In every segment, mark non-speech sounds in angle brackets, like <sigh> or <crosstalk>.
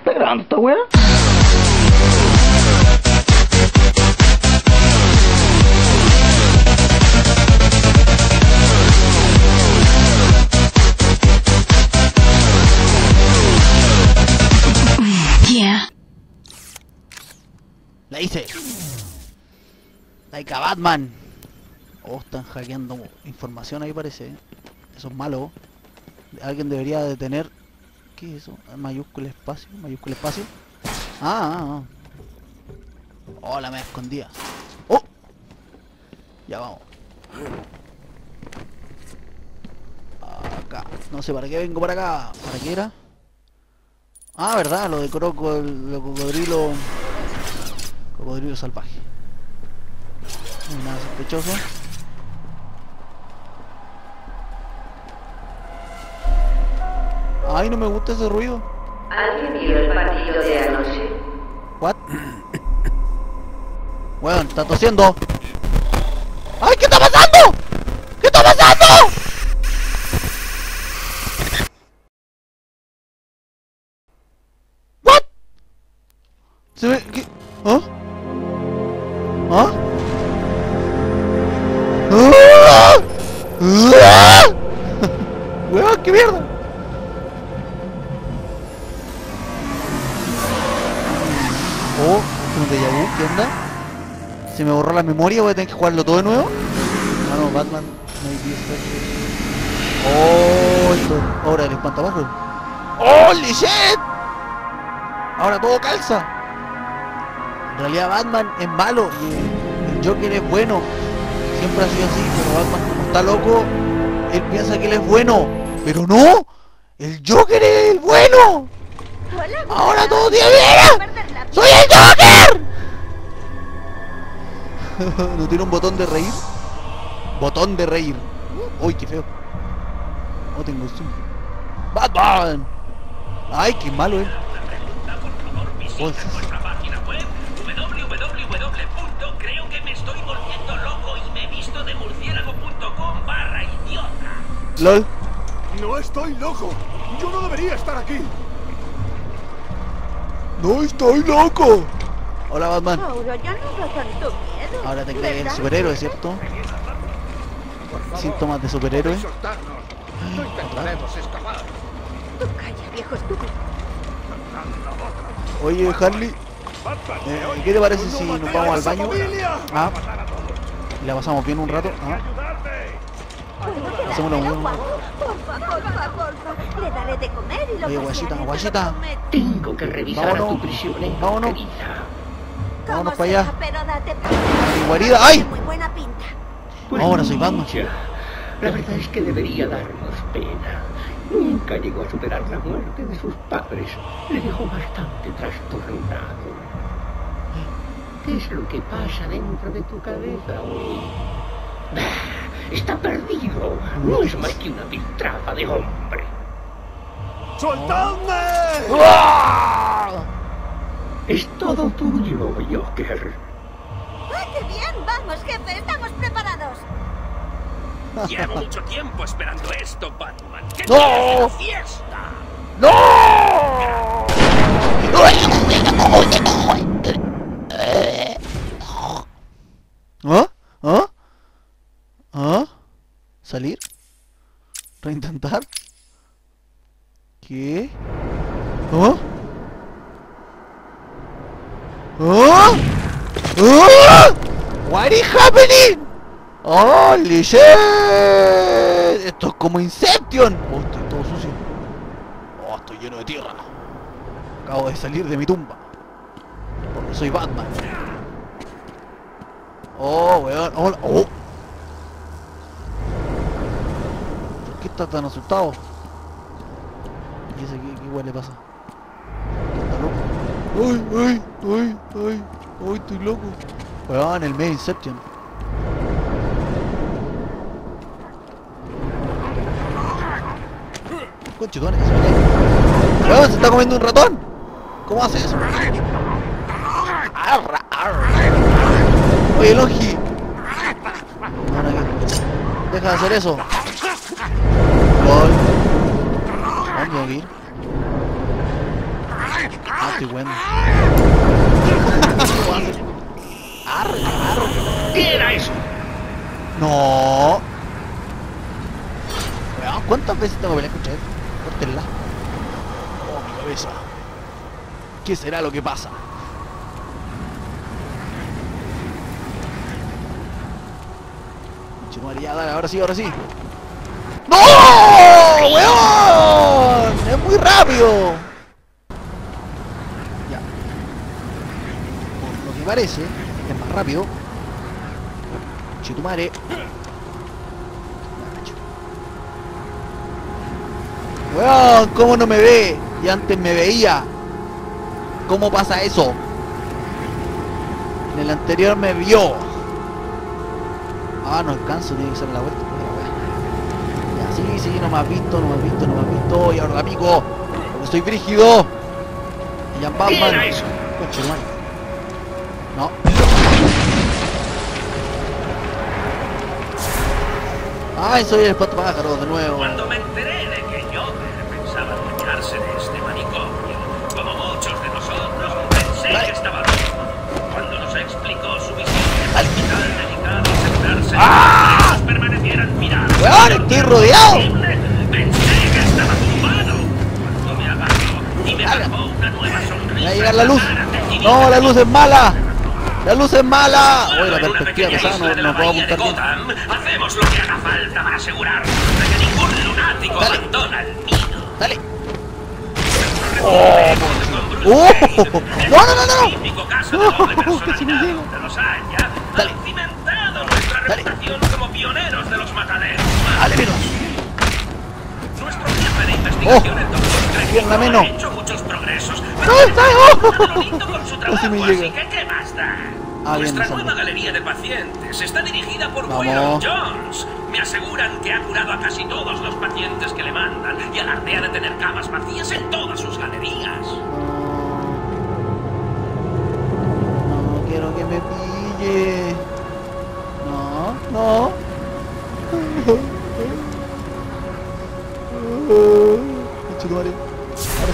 ¿Está grabando esta weá? Yeah. La hice. Like a Batman. Oh, están hackeando información ahí parece. Eso es malo. Alguien debería de tener... ¿Qué es eso? Mayúscula espacio, mayúscula espacio. Ah, ah, ah. Hola, me escondía. ¡Oh! Ya vamos. Acá. No sé para qué vengo para acá. ¿Para qué era? Ah, verdad, lo de croco, lo cocodrilo... Cocodrilo salvaje. Nada sospechoso. Ay, no me gusta ese ruido. ¿Alguien vio el partido de anoche? What? Weón, está tosiendo. ¡Ay, qué está pasando! ¿Qué está pasando? What? Se ve que... ¿Ah? ¿Ah? ¡Ah! ¡Ah! <laughs> Weón, qué mierda. Vu, ¿qué onda? Se me borró la memoria, voy a tener que jugarlo todo de nuevo. Ah no, Batman, no hay Oh, esto, ahora el espantapájaros. ¡Holy shit! Ahora todo calza. En realidad Batman es malo y el Joker es bueno. Siempre ha sido así, pero Batman como está loco, él piensa que él es bueno. Pero no, el Joker es el bueno. Ahora todo tiene vida. ¡Soy el Joker! <laughs> ¿No tiene un botón de reír? Botón de reír. Uy, qué feo. No tengo zoom. ¡Batman! Ay, qué malo, eh. Uy. LOL. No estoy loco. Yo no debería estar aquí. No estoy loco. Hola, Batman. Ahora ya no. Ahora te crees el superhéroe, ¿cierto? Por favor, Síntomas de superhéroe. podéis soltarnos. No intentaremos escapar. Tú calla, viejo estúpido. Oye, Harley, eh, ¿qué te parece si nos vamos al baño? Ah, y la pasamos bien un rato. Ah, hacemos. Porfa, porfa, porfa. Le daré de comer y lo Oye, guachita, guachita. Tengo que revisar a Vámonos. tu prisionero, Vámonos. Vámonos para allá. sea, Pero date Mi guarida. ¡Ay! Muy buena pinta. Pues Ahora soy Batman. mucha. La verdad es que debería darnos pena. Nunca llegó a superar la muerte de sus padres. Le dejó bastante trastornado. ¿Qué es lo que pasa dentro de tu cabeza hoy? Bah, Está perdido. No es más que una piltrafa de hombre. ¡Soltadme! ¡Uah! Es todo tuyo, Joker. ¡Ah, qué bien! Vamos, jefe, estamos preparados. Llevo mucho tiempo esperando esto, Batman. ¡Que ¡No! la fiesta! ¡No! ¿Ah? ¿Ah? ¿Ah? ¿Salir? ¿Reintentar? ¿Qué? ¿Ah? ¿Ah? What is happening? ¡Holy shit! Esto es como Inception. Oh, estoy todo sucio. Oh, estoy lleno de tierra. Acabo de salir de mi tumba. Porque soy Batman. Oh, weón. Oh, oh. ¿Por qué está tan asustado? ¿Y ese qué, qué igual le pasa? ¿Está loco? ¡Ay, ay, ay, ay! ¡Ay, estoy loco! Weón, el medio Inception. Conchetones. ¡Weón, se está comiendo un ratón! ¿Cómo hace eso? Arra, arra. Oye, Longi. Deja de hacer eso. ¿Dónde tengo que ir? estoy bueno. ¿Qué era eso? No. ¿cuántas veces tengo que escuchar esto? Córtenla. Oh, mi cabeza. ¿Qué será lo que pasa? Ya, dale, ahora sí, ahora sí. ¡No! ¡Weón! ¡Es muy rápido! Ya. Por lo que parece, es más rápido. Chitumare. Weón, ¿cómo no me ve? Y antes me veía. ¿Cómo pasa eso? En el anterior me vio. Ah, no alcanzo, tiene que ser la vuelta. Ya, sí, sí, no me has visto, no me has visto, no me has visto. Y ahora la pico. Porque estoy frígido. Y ya hermano. No. Ay, soy el pájaro de nuevo. Cuando me enteré de que Joker pensaba adueñarse de este manicomio, como muchos de nosotros, pensé Vale. que estaba loco. Cuando nos explicó su visión Vale. hospital dedicado a asegurarse ¡Ah! que todos permanecieran mirados. ¡Weón, estoy rodeado! Pensé que estaba tumbado. Cuando me agarró y me bajó una nueva sonrisa. Va a llegar la luz. No, la luz es mala. La luz es mala. Oye, la perspectiva pesada no, no bahía de apuntar bien. Hacemos lo que haga falta para asegurarnos de que ningún lunático Dale. abandona el nido. Dale. Oh, ¡Oh! No, no, no, no. No, casi me Dale. han cimentado nuestra Dale. reputación como pioneros de los mataderos. Dale, menos. Nuestro jefe de investigación, el doctor Craig, Oh. Ha hecho muchos progresos. ¡Ay, Pero oh! está lindo con su trabajo, así que Nuestra nueva galería de pacientes está dirigida por. Waylon Jones. Me aseguran que ha curado a casi todos los pacientes que le mandan y alardea de tener camas vacías en todas sus galerías. No, no quiero que me pille. No, no. <laughs> Ahora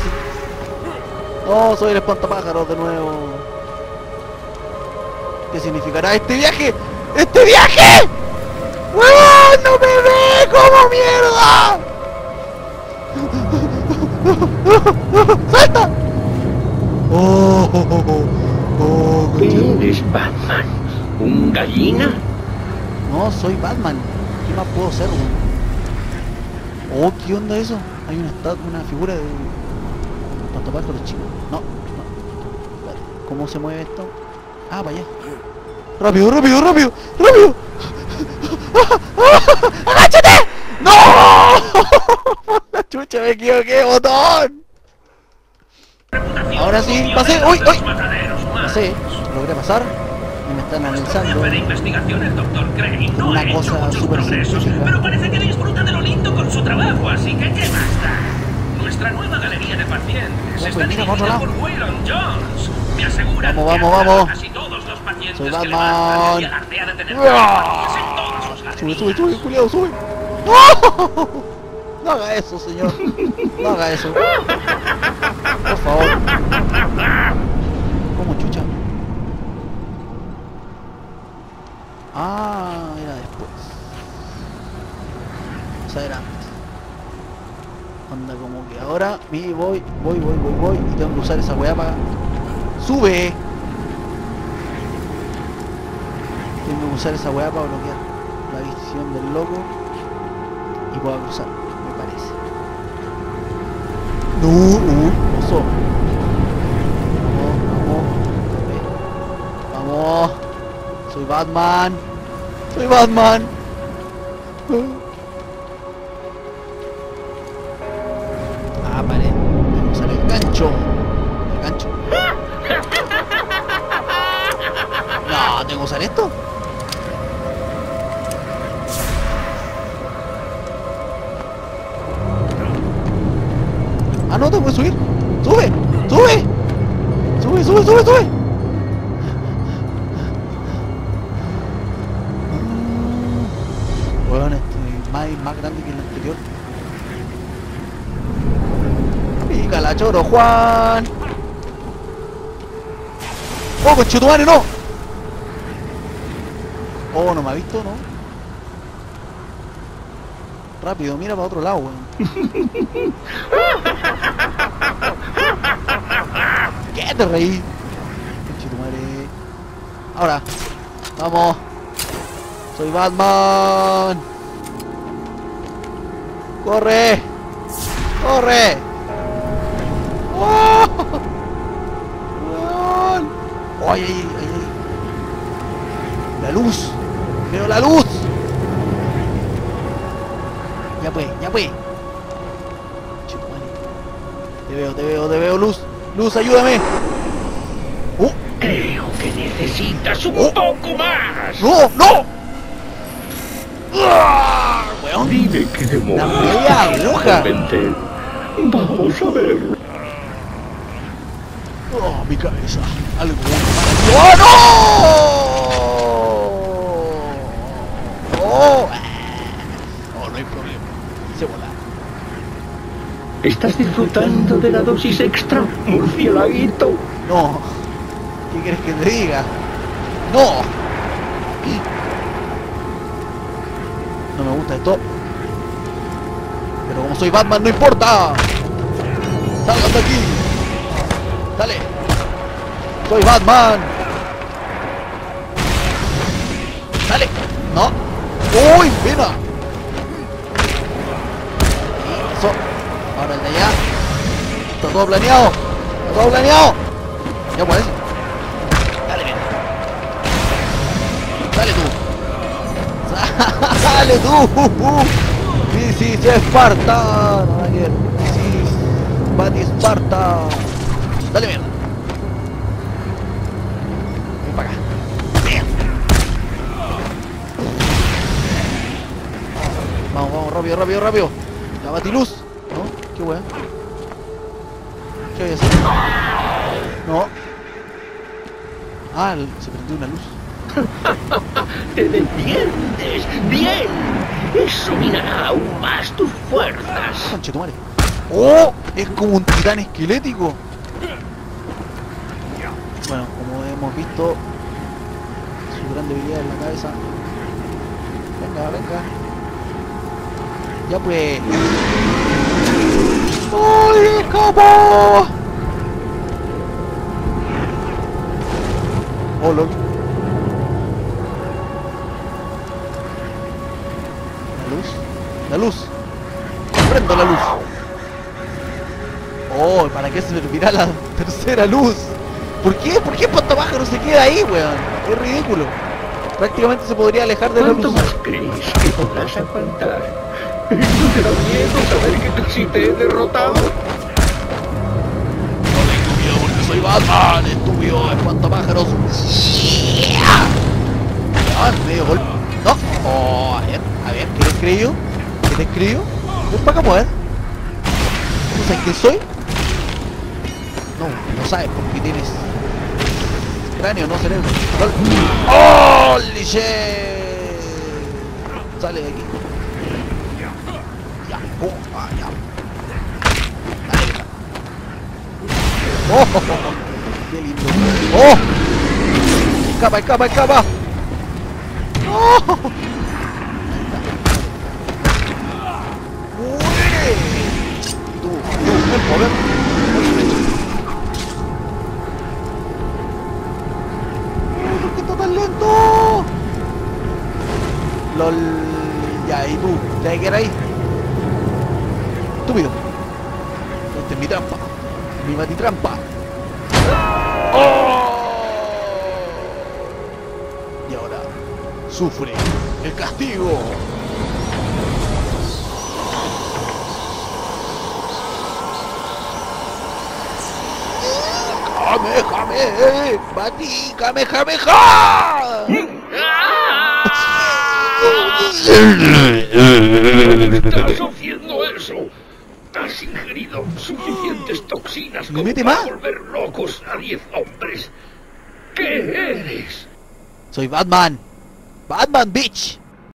sí. No, soy el espantapájaros de nuevo. ¿Qué significará este viaje? ¡Este viaje! ¡Weón! ¡No me ve! ¡Como mierda! ¡Salta! ¡Oh! oh, oh, oh, oh, ¿Qué conche- eres, Batman? ¿Un gallina? No, soy Batman. ¿Qué más puedo ser, weón? Oh, ¿qué onda eso? Hay una estatua, una figura de espantapájaros chico. No, no. Espérate, ¿Cómo se mueve esto? Ah, para allá. ¡Rápido, rápido, rápido! ¡Rápido! ¡Agáchate! ¡No! La chucha, me equivoqué, botón. Ahora sí, pasé. ¡Uy, uy! Pasé, logré pasar. Y me están analizando. jefe de investigación, el doctor no Una ha hecho cosa muchos progresos, científica. pero parece que disfruta de lo lindo con su trabajo, así que ¿qué más da? Nuestra nueva galería de pacientes está dirigida por Waylon Jones. Me aseguran Vamos, que vamos, curado vamos. casi todos los pacientes Soy que Batman. mandan y alardea de tener camas en todas sus Sube, sube, sube, culiado, sube. ¡No! No haga eso, señor. No haga eso. Por favor. ¿Cómo chucha? Ah, era después. O sea, era antes. Anda como que ahora me voy, voy, voy, voy, voy y tengo que usar esa weá para... ¡Sube! Tengo que usar esa weá para bloquear la visión del loco y puedo cruzar, me parece. No, no, oso. Vamos, vamos. Vamos. Soy Batman. Soy Batman. Sube, sube, sube. Bueno, este más, más grande que el anterior. Pica la choro, Juan. ¡Oh, conchetumare, no! Oh, no me ha visto, ¿no? Rápido, mira para otro lado, weón. <laughs> ¿Qué te reí? Ahora, vamos. Soy Batman. ¡Corre! ¡Corre! ¡Oh! ¡Oh, ay, ay, ay! ¡La luz! ¡Veo la luz! Ya pues, ya pues. Te veo, te veo, te veo, luz. Luz, ayúdame. ¡Oh! Necesitas un Oh. poco más. ¡No! ¡No! ¡Ah! Weón. Dime que demora. La media. Vamos a verlo. Oh, mi cabeza. Algo. ¡Oh, no! ¡Oh! Oh, no hay problema. Se vola. ¿Estás disfrutando de la dosis extra, murcielaguito? No. ¿Qué quieres que te diga? No. No me gusta esto. Pero como soy Batman, no importa. Salgan de aquí. Dale. Soy Batman. Dale. No. Uy, pena. Eso. Ahora el de allá. Está todo planeado. Está todo planeado. Ya pues. Dale tú. <laughs> Dale tú. This is ayer. This is Bati Esparta. Dale bien. Ven para acá. Vamos, vamos, rápido, rápido, rápido. La batiluz. ¿No? Qué weá. ¿Qué voy a hacer? No. Ah, se prendió una luz. ¡Te defiendes! ¡Bien! Eso minará aún más tus fuerzas. Conche tu madre. ¡Oh! Es como un titán esquelético. Bueno, como hemos visto, su gran debilidad en la cabeza. Venga, venga. Ya pues. ¡Ay, escapó! Oh, lol. La luz. Prendo la luz. Oh, ¿para qué servirá la tercera luz? ¿Por qué? ¿Por qué Pájaro se queda ahí, weón? Es ridículo. Prácticamente se podría alejar de la ¿Cuánto luz. más crees que podrás aguantar? ¿No te da miedo saber que casi te he derrotado? No tengo miedo porque soy Batman, estúpido, espantapájaros. Ah, medio golpe. No. Oh, a ver, a ver, ¿qué has creído? ¿Qué te has creído? Ven para pues. ¿No sabes quién soy? No, no sabes porque tienes cráneo, no cerebro. ¡Oh, shit! Sale de aquí. Ya, oh, ah, ya. Dale, ¡Oh! ¡Qué lindo! ¡Oh! ¡Escapa, escapa, escapa! ¡Oh! ¿Por qué está tan lento? LOL. Ya, y tú, ¿te quedar ahí? Estúpido. Esta es mi trampa. Mi batitrampa. ¡Oh! Y ahora sufre el castigo. ¡Kamehameha! ¡Bati! ¡Kamehameha! ¿Estás haciendo eso? Has ingerido suficientes toxinas ¿Me como mete para más? volver locos a diez hombres. ¿Qué eres? Soy Batman. Batman, bitch.